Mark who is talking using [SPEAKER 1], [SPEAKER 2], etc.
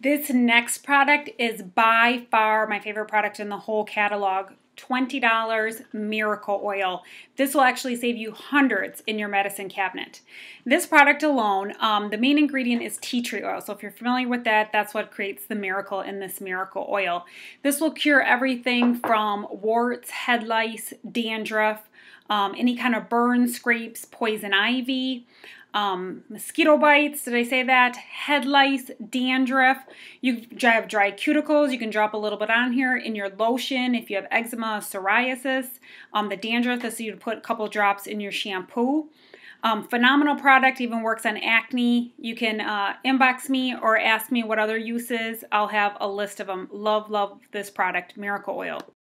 [SPEAKER 1] This next product is by far my favorite product in the whole catalog. $20 Miracle Oil. This will actually save you hundreds in your medicine cabinet. This product alone, um, the main ingredient is tea tree oil. So if you're familiar with that, that's what creates the miracle in this Miracle Oil. This will cure everything from warts, head lice, dandruff, um, any kind of burn, scrapes, poison ivy, um, mosquito bites, did I say that? Head lice, dandruff. You have dry cuticles, you can drop a little bit on here in your lotion if you have eczema, psoriasis. Um, the dandruff, this you'd put a couple drops in your shampoo. Um, phenomenal product, even works on acne. You can uh, inbox me or ask me what other uses. I'll have a list of them. Love, love this product, Miracle Oil.